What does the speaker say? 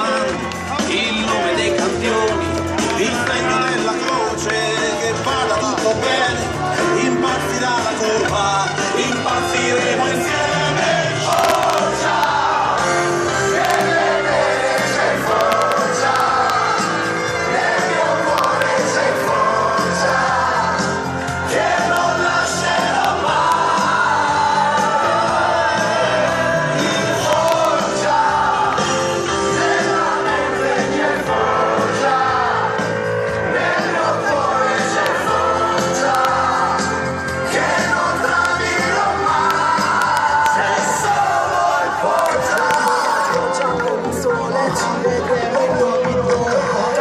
mano il nome dei campioni, il segno della croce che vada tutto bene, impazzi la curva, impazzire.